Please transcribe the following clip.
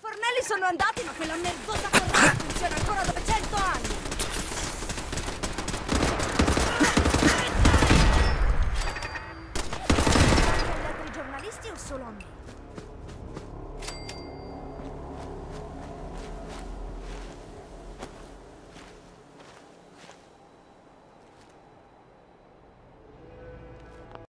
fornelli sono andati, ma quella nervosa corrente funziona ancora da cento anni! Gli altri giornalisti o solo a me?